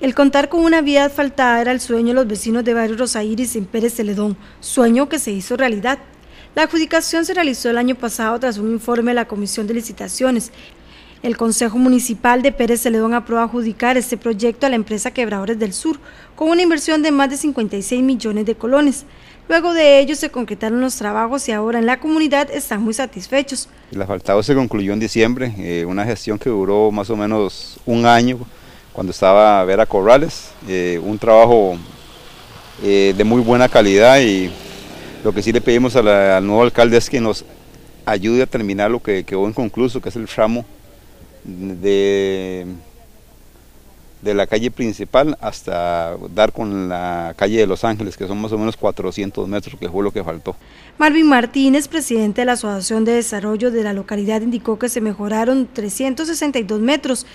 El contar con una vía asfaltada era el sueño de los vecinos de Barrio Rosairis en Pérez Celedón, sueño que se hizo realidad. La adjudicación se realizó el año pasado tras un informe de la Comisión de Licitaciones. El Consejo Municipal de Pérez Celedón aprobó adjudicar este proyecto a la empresa Quebradores del Sur, con una inversión de más de 56 millones de colones. Luego de ello se concretaron los trabajos y ahora en la comunidad están muy satisfechos. El asfaltado se concluyó en diciembre, eh, una gestión que duró más o menos un año cuando estaba Vera Corrales, eh, un trabajo eh, de muy buena calidad y lo que sí le pedimos al nuevo alcalde es que nos ayude a terminar lo que quedó inconcluso, que es el tramo de, de la calle principal hasta dar con la calle de Los Ángeles, que son más o menos 400 metros, que fue lo que faltó. Marvin Martínez, presidente de la Asociación de Desarrollo de la localidad, indicó que se mejoraron 362 metros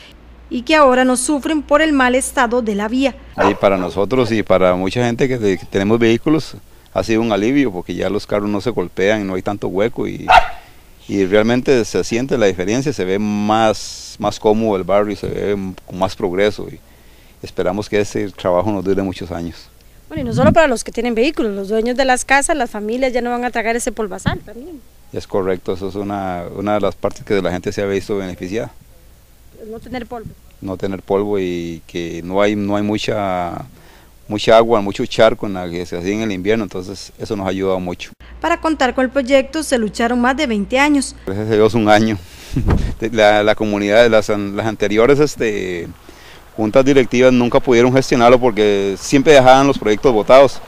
y que ahora no sufren por el mal estado de la vía. Y para nosotros y para mucha gente que, tenemos vehículos ha sido un alivio porque ya los carros no se golpean, no hay tanto hueco y, y realmente se siente la diferencia, se ve más, más cómodo el barrio, se ve con más progreso y esperamos que ese trabajo nos dure muchos años. Bueno, y no solo para los que tienen vehículos, los dueños de las casas, las familias ya no van a tragar ese polvazal también. Es correcto, eso es una, una de las partes que la gente se ha visto beneficiada no tener polvo. No tener polvo y que no hay, no hay mucha, mucha agua, mucho charco en la que se hacía en el invierno, entonces eso nos ha ayudado mucho. Para contar con el proyecto se lucharon más de 20 años. Gracias a Dios un año. La, la comunidad, las, las anteriores este, juntas directivas nunca pudieron gestionarlo porque siempre dejaban los proyectos votados.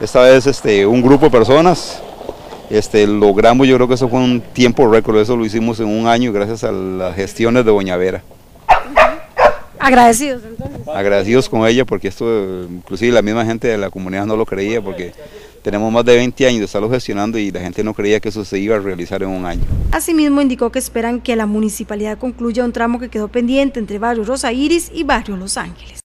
Esta vez este, un grupo de personas este, logramos, yo creo que eso fue un tiempo récord, eso lo hicimos en un año gracias a las gestiones de Boñavera. Agradecidos entonces. Agradecidos con ella porque esto, inclusive la misma gente de la comunidad no lo creía porque tenemos más de 20 años de estarlo gestionando y la gente no creía que eso se iba a realizar en un año. Asimismo indicó que esperan que la municipalidad concluya un tramo que quedó pendiente entre Barrio Rosa Iris y Barrio Los Ángeles.